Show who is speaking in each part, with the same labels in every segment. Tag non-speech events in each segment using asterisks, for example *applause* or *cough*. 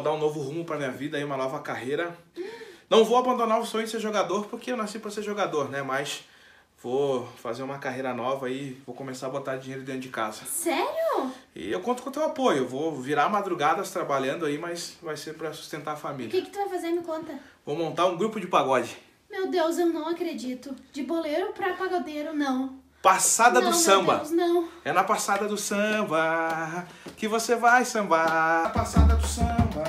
Speaker 1: vou dar um novo rumo pra minha vida aí, uma nova carreira. Não vou abandonar o sonho de ser jogador, porque eu nasci pra ser jogador, né? Mas vou fazer uma carreira nova aí, vou começar a botar dinheiro dentro de casa.
Speaker 2: Sério?
Speaker 1: E eu conto com o teu apoio. Eu vou virar madrugadas trabalhando aí, mas vai ser pra sustentar a
Speaker 2: O
Speaker 1: família.
Speaker 2: que, que tu vai fazer? Me conta.
Speaker 1: Vou montar um grupo de pagode.
Speaker 2: Meu Deus, eu não acredito. De boleiro pra pagodeiro, não.
Speaker 1: Passada
Speaker 2: não,
Speaker 1: do samba.
Speaker 2: Deus, não.
Speaker 1: É na passada do samba que você vai sambar. Na passada do samba.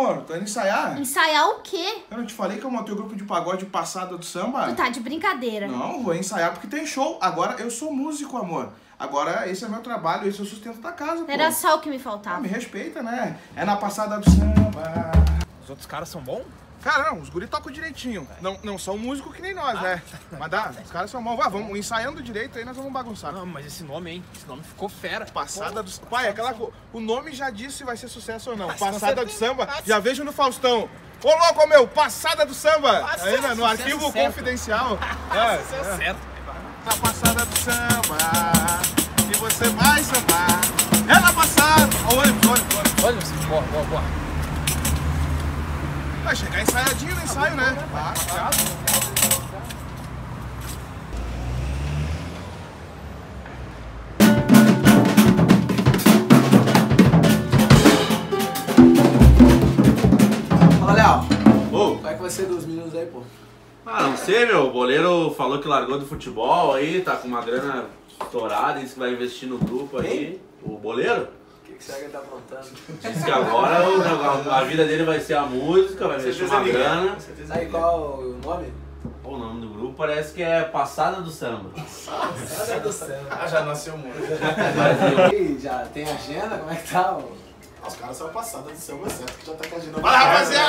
Speaker 1: Amor, tô indo ensaiar.
Speaker 2: Ensaiar o quê?
Speaker 1: Eu não te falei que eu montei o grupo de pagode passada do samba?
Speaker 2: Tu tá de brincadeira.
Speaker 1: Não, vou ensaiar porque tem show. Agora eu sou músico, amor. Agora esse é meu trabalho, esse é o sustento da casa, pô.
Speaker 2: Era só o que me
Speaker 1: Ah,
Speaker 2: faltava.
Speaker 1: me respeita, né? É na passada do samba.
Speaker 3: Os outros caras são bons?
Speaker 1: Cara, não, os guri tocam direitinho. Não, não são músicos que nem nós, né? Mas dá, os caras são bons. Vá, vamos ensaiando direito aí, nós vamos bagunçar.
Speaker 3: Não, mas esse nome, hein? Esse nome ficou fera.
Speaker 1: Passada do Pai, aquela. O nome já disse se vai ser sucesso ou não.
Speaker 3: com
Speaker 1: Passada do samba, já vejo no Faustão. Ô louco, meu, passada do samba!
Speaker 3: Passada,
Speaker 1: Aí, né, no arquivo
Speaker 3: certo.
Speaker 1: confidencial. *laughs*
Speaker 3: É
Speaker 1: É,
Speaker 3: certo.
Speaker 1: Na passada do samba, que você vai sambar. É na passada. Ônibus, ônibus, ônibus.
Speaker 3: Olha, você, boa, boa, boa.
Speaker 1: Vai chegar ensaiadinho no ensaio, né? Claro.
Speaker 4: Fala, Léo.
Speaker 5: Ô,
Speaker 4: Como é que vai ser dos meninos aí, pô?
Speaker 5: ah, não sei, meu. O boleiro falou que largou do futebol aí, tá com uma grana estourada, disse que vai investir no grupo aí. O boleiro?
Speaker 4: O que, que ele tá aprontando?
Speaker 5: Disse que agora o- a, a vida dele vai ser a música, vai investir uma grana.
Speaker 4: Aí qual o nome?
Speaker 5: Pô, o nome do grupo parece que é Passada do Samba.
Speaker 4: Nada do céu.
Speaker 1: Ah, já nasceu muito.
Speaker 4: E já tem agenda? Como é que tá? ô?
Speaker 6: Os caras são passados de samba certo que já tá com a agenda.
Speaker 1: Fala, rapaziada!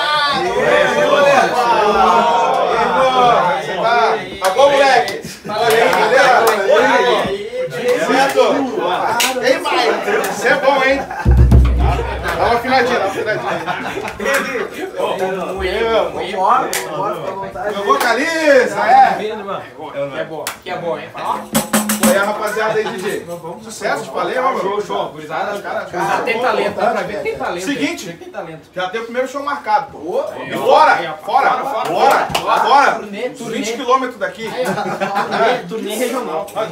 Speaker 6: Aê,
Speaker 1: Ei,
Speaker 6: moleque!
Speaker 1: Você tá? Ei, pai! Você é bom, hein? Dá uma afinadinha, dá uma afinadinha.
Speaker 4: Vambora, vambora, fica à vontade.
Speaker 1: Meu vocalista, é!
Speaker 3: É bom, que é bom, hein?
Speaker 1: Foi a rapaziada aí, DJ. Sucesso, te falei, ó.
Speaker 3: Show, show. Gurizada,
Speaker 1: Os caras-
Speaker 3: gurizada tem talento, dá pra ver que tem talento.
Speaker 1: Seguinte. Já tem o primeiro show marcado, pô. E fora, fora, fora, fora.
Speaker 3: Turnê,
Speaker 1: Uns
Speaker 3: turnê.
Speaker 1: 20 quilômetros daqui. *laughs*
Speaker 3: Turnê, regional.
Speaker 1: Já,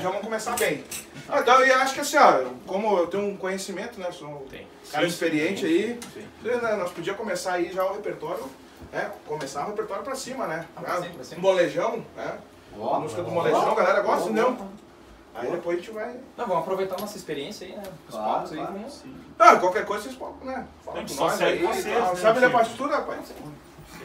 Speaker 1: já vamos começar bem. Ah, então, eu acho que assim, ó, como eu tenho um conhecimento, né, sou um
Speaker 3: Tem.
Speaker 1: cara experiente aí, né, nós podíamos começar aí já o repertório, né, começar o repertório pra cima, né?
Speaker 3: pra cima, pra cima.
Speaker 1: Um molejão, né? A música do molejão, a galera gosta, não? Aí depois a gente vai...
Speaker 3: Não, vamos aproveitar nossa experiência aí, né? Os
Speaker 4: Claro,
Speaker 3: palcos aí.
Speaker 4: claro.
Speaker 3: vamos-
Speaker 1: Ah, qualquer coisa vocês podem, né? Fala com nós aí,
Speaker 7: vocês,
Speaker 1: tal.
Speaker 7: né,
Speaker 1: Sabe ler partitura, rapaz?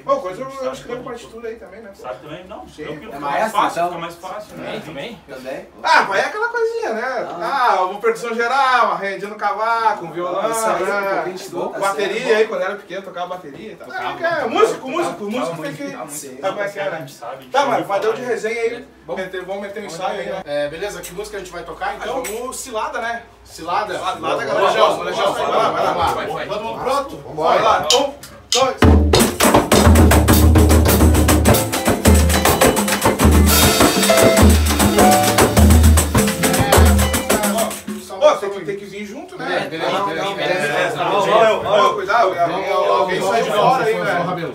Speaker 1: Ô, coisa eu, eu escrevo partitura aí também, né?
Speaker 7: Sabe também? Não,
Speaker 1: Sim.
Speaker 7: tranquilo,
Speaker 4: É
Speaker 7: fica mais
Speaker 4: maestro,
Speaker 7: fácil,
Speaker 4: então?
Speaker 7: fica mais fácil,
Speaker 3: Também,
Speaker 7: né?
Speaker 3: também.
Speaker 4: Também?
Speaker 1: Ah, mas é aquela coisinha, né? Ah, uma percussão geral, uma rendinha no cavaco, um violão, né?
Speaker 4: tá
Speaker 1: bateria
Speaker 4: certo.
Speaker 1: aí, quando era pequeno, tocava bateria e tal.
Speaker 3: Tocava,
Speaker 1: É, é, músico, músico,
Speaker 3: tocava
Speaker 1: músico tem que...
Speaker 3: muito.
Speaker 1: Sabe como é que é, né? Tá, mano, mas deu de
Speaker 7: né?
Speaker 1: resenha aí.
Speaker 3: Vamos.
Speaker 1: Meter- Vamos meter um ensaio aí, né?
Speaker 6: É, beleza, que música a gente vai tocar então?
Speaker 1: Então, vamos cilada, né?
Speaker 6: Cilada?
Speaker 1: Cilada, galera. vai lá, vai lá,
Speaker 6: vamos
Speaker 3: vai, vai.
Speaker 6: Todo mundo pronto?
Speaker 1: Vai lá, um, dois... alguém, alguém sai de fora aí, velho.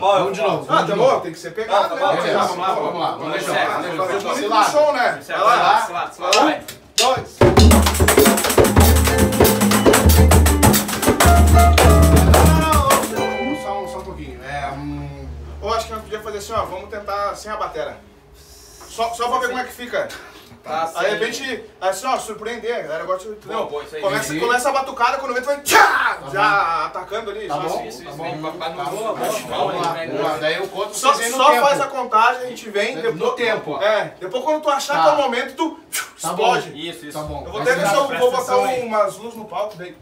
Speaker 6: Vamos de novo.
Speaker 1: Ah, tá bom, tem que ser pegado, né?
Speaker 6: Vamos lá, vamos lá. Vamos
Speaker 1: bonito no
Speaker 6: Cilada.
Speaker 1: show, né? Vai lá,
Speaker 3: Vai.
Speaker 1: dois.
Speaker 6: Só um, só um pouquinho. É, hum,
Speaker 1: Eu acho que nós podíamos fazer assim, ó, vamos tentar sem a batera. Só, só pra ver como é que fica.
Speaker 3: Tá,
Speaker 1: Aí de repente, assim, ó, surpreender, a galera gosta. Entendeu?
Speaker 3: Isso aí.
Speaker 1: começa,
Speaker 6: Entendi.
Speaker 1: começa a batucada, quando o vento vai tchá, já atacando ali.
Speaker 6: Tá
Speaker 1: só,
Speaker 6: bom.
Speaker 3: Isso,
Speaker 6: Tá
Speaker 3: isso,
Speaker 6: bom.
Speaker 3: pra
Speaker 6: Tá bom, tá bom. lá,
Speaker 3: né?
Speaker 6: Daí eu conto
Speaker 1: Só, só
Speaker 6: tempo.
Speaker 1: faz a contagem, a gente vem. Depois,
Speaker 6: No tempo, ó.
Speaker 1: É, depois quando tu achar
Speaker 6: Tá.
Speaker 1: que é o momento, tu
Speaker 6: Tá bom.
Speaker 1: explode.
Speaker 3: Isso, isso.
Speaker 6: Tá bom.
Speaker 1: Eu vou até
Speaker 3: presta
Speaker 1: vou botar umas luzes no palco daí.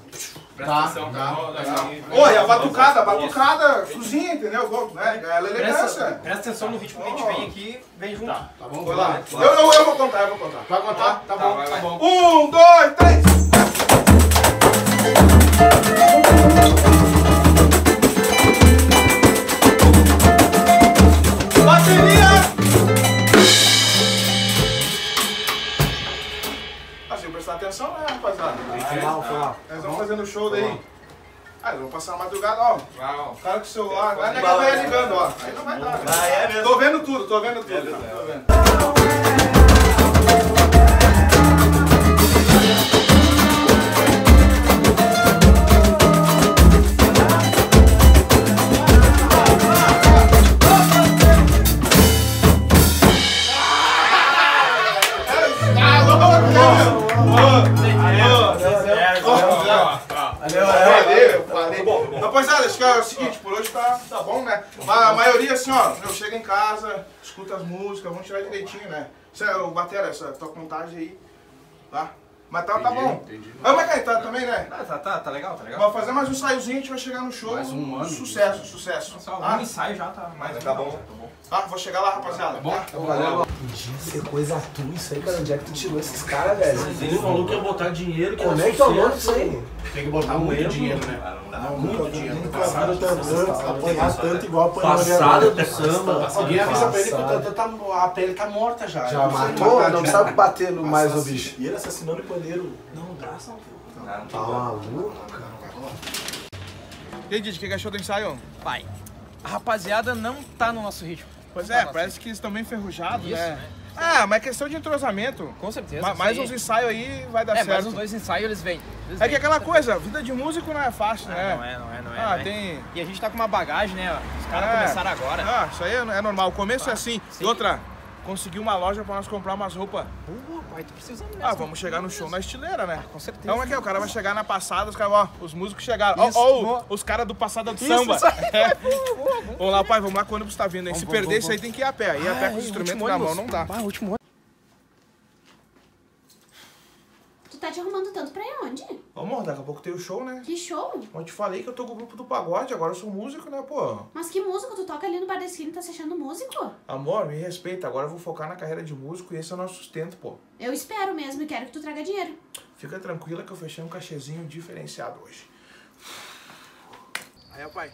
Speaker 3: Presta
Speaker 6: Tá,
Speaker 3: atenção.
Speaker 6: tá, tá.
Speaker 1: Pô, e a batucada, a batucada, cozinha, entendeu? Vou, né? Ela é elegância.
Speaker 3: presta atenção no ritmo que a gente vem aqui, vem junto.
Speaker 6: Tá bom?
Speaker 1: Vai lá. Eu, eu, eu vou contar, eu vou contar.
Speaker 6: Vai contar? Tá bom,
Speaker 3: vai,
Speaker 6: tá bom.
Speaker 1: Um, dois, três. Fazendo show daí. Ah, eles vão passar a madrugada, ó. O cara com o celular, vai negar vai ligando, ó. Aí não vai dar. né?
Speaker 7: Ah, é mesmo.
Speaker 1: Tô vendo tudo, tô vendo tudo. cara, Tô vendo. Rapaziada, acho que é o seguinte, por hoje tá, tá bom, né? Mas a maioria, assim, ó, eu chego em casa, escuto as músicas, vamos tirar direitinho, né? Isso é o Batera, essa tua contagem aí, tá? Mas tá, tá bom. Ah, mas aí, tá também, né?
Speaker 3: Ah, tá, tá, tá legal, tá legal.
Speaker 1: Vamos fazer mais um ensaiozinho, a gente vai chegar no show.
Speaker 6: Mais um ano.
Speaker 1: Sucesso, sucesso.
Speaker 3: Só
Speaker 1: Ah,
Speaker 3: um ensaio já tá mais
Speaker 6: Tá bom.
Speaker 1: tá, vou chegar lá, rapaziada. Tá?
Speaker 4: Valeu. Podia ser coisa tua isso aí, cara. Onde é que tu tirou esses caras, velho?
Speaker 5: Ele falou que ia botar dinheiro. Que
Speaker 4: Como é que é o nome disso aí?
Speaker 6: Tem que botar muito
Speaker 5: lembro.
Speaker 6: dinheiro, né? Não, muito dinheiro.
Speaker 4: Passado tanto, apanhar tanto igual apanhou
Speaker 5: Passada do samba.
Speaker 6: Alguém avisa pra ele que tá, a pele tá morta já.
Speaker 4: Já matou? Não sabe bater no mais o bicho.
Speaker 7: E ele assassinando o paneiro. Não dá, São
Speaker 4: Tá maluco?
Speaker 1: E aí, Didi, o que achou do ensaio?
Speaker 3: Pai, a rapaziada não tá no nosso ritmo.
Speaker 1: Pois
Speaker 3: Não tá
Speaker 1: é,
Speaker 3: no
Speaker 1: parece que eles estão bem enferrujados,
Speaker 3: Isso,
Speaker 1: né?
Speaker 3: né?
Speaker 1: Ah, mas é questão de entrosamento.
Speaker 3: Com certeza.
Speaker 1: Ma- mais uns ensaios aí vai dar
Speaker 3: É, mais
Speaker 1: certo.
Speaker 3: uns dois ensaios eles vêm. Eles
Speaker 1: É que aquela coisa, vida de músico não é fácil,
Speaker 3: Ah,
Speaker 1: né?
Speaker 3: Não é, não é, não é.
Speaker 1: Ah,
Speaker 3: não é.
Speaker 1: tem.
Speaker 3: E a gente tá com uma bagagem, né? Os caras
Speaker 1: É.
Speaker 3: começaram agora.
Speaker 1: Ah, isso aí é é normal. O começo é assim.
Speaker 3: sim.
Speaker 1: E outra, consegui uma loja pra nós comprar umas roupas.
Speaker 3: Pô, pai, tô precisando mesmo.
Speaker 1: Ah, vamos chegar no show na estileira, né?
Speaker 3: Com certeza.
Speaker 1: Então é que o cara vai chegar na passada, os caras, ó, os músicos chegaram. Ó,
Speaker 3: Isso,
Speaker 1: ó, o-
Speaker 3: boa.
Speaker 1: os caras do passada do
Speaker 3: Isso,
Speaker 1: samba.
Speaker 3: isso aí. *laughs*
Speaker 1: É.
Speaker 3: Boa, boa, boa.
Speaker 1: Vamos lá, pai, vamos lá que o ônibus tá vindo, hein? Se
Speaker 3: Vamos,
Speaker 1: perder
Speaker 3: vamos,
Speaker 1: isso aí tem que ir a pé. Ir a pé com os instrumentos na mão não dá.
Speaker 3: Ah, último
Speaker 2: Tu tá te arrumando tanto pra ir onde?
Speaker 1: Vamos, daqui a pouco tem o show, né?
Speaker 2: Que show?
Speaker 1: Eu te falei que eu tô com o grupo do pagode, agora eu sou músico, né, pô?
Speaker 2: Mas que músico? Tu toca ali no bar da esquina e tá se achando músico?
Speaker 1: Amor, me respeita, agora eu vou focar na carreira de músico e esse é o nosso sustento, pô.
Speaker 2: Eu espero mesmo e quero que tu traga dinheiro.
Speaker 1: Fica tranquila que eu fechei um cachezinho diferenciado hoje. Aí, ó, pai.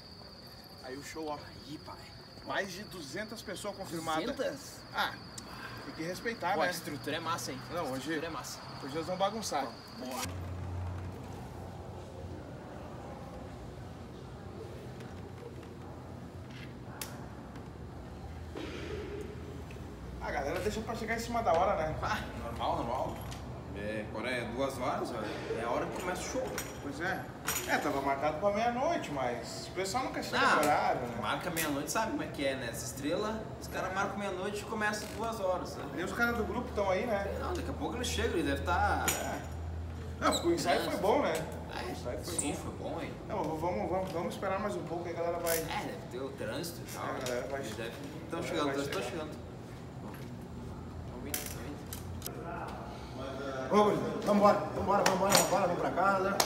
Speaker 1: Aí o show, ó.
Speaker 3: Aí, pai.
Speaker 1: Mais de 200 pessoas confirmadas.
Speaker 3: 200?
Speaker 1: Ah, que respeitar,
Speaker 3: Pô, a
Speaker 1: né?
Speaker 3: estrutura é massa, hein?
Speaker 1: Não,
Speaker 3: A
Speaker 1: hoje-
Speaker 3: estrutura é massa.
Speaker 1: Hoje nós vamos bagunçar. A galera deixa pra chegar em cima da hora, né?
Speaker 8: Normal, normal. É, é duas horas, é a hora que começa o show.
Speaker 1: Pois é. É, tava marcado pra meia-noite, mas o pessoal nunca chega
Speaker 8: Ah,
Speaker 1: no horário, né?
Speaker 8: Marca meia-noite, sabe como é que é, né? Essa estrela, os caras marcam meia-noite e começa duas horas, sabe?
Speaker 1: E os caras do grupo estão aí, né?
Speaker 8: Não, daqui a pouco eles chegam, ele deve estar.
Speaker 1: Não, porque o ensaio foi bom, né? O ensaio foi
Speaker 8: sim,
Speaker 1: bom.
Speaker 8: foi bom, hein?
Speaker 1: Não, vamos, vamos, vamos esperar mais um pouco, aí a galera vai.
Speaker 8: É, deve ter o trânsito e tal.
Speaker 1: É, a galera vai-
Speaker 8: Eles devem. Estão chegando, eles estão chegando. Estão vindo, estão vindo.
Speaker 7: Ô, gurizada, vambora, vambora, vambora, vambora, vamos pra casa.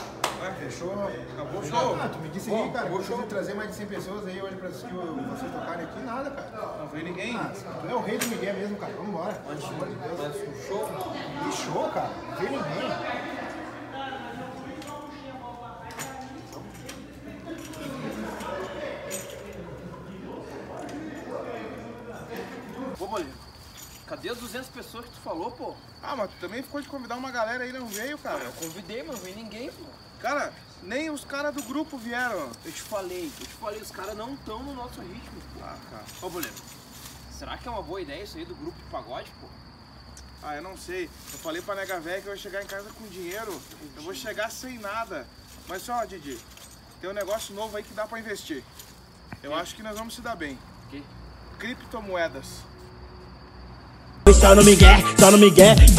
Speaker 1: Ah, fechou? Acabou o show?
Speaker 7: Ah, tu me disse aí, cara, que iam trazer mais de 100 pessoas aí hoje pra assistir vocês tocarem aqui, nada, cara.
Speaker 1: Não veio ninguém.
Speaker 7: Ah, tu é o rei do Miguel mesmo, cara, vambora. Pelo amor de Deus. Que show, cara, não veio ninguém.
Speaker 3: Ô, Bolinho, cadê as 200 pessoas que tu falou, pô?
Speaker 1: Ah, mas tu também ficou de convidar uma galera aí não veio, cara.
Speaker 3: Eu convidei, mas não veio ninguém, pô.
Speaker 1: Cara, nem os caras do grupo vieram.
Speaker 3: Eu te falei, eu te falei, os caras não estão no nosso ritmo.
Speaker 1: Ah, cara.
Speaker 3: Ô, Boleiro, será que é uma boa ideia isso aí do grupo de pagode, pô?
Speaker 1: Ah, eu não sei. Eu falei pra nega velha que eu ia chegar em casa com dinheiro. Eu vou chegar sem nada. Mas só, Didi, tem um negócio novo aí que dá pra investir. Eu acho que nós vamos se dar bem.
Speaker 3: Que?
Speaker 1: Criptomoedas.
Speaker 9: Só no Miguel, só no Miguel.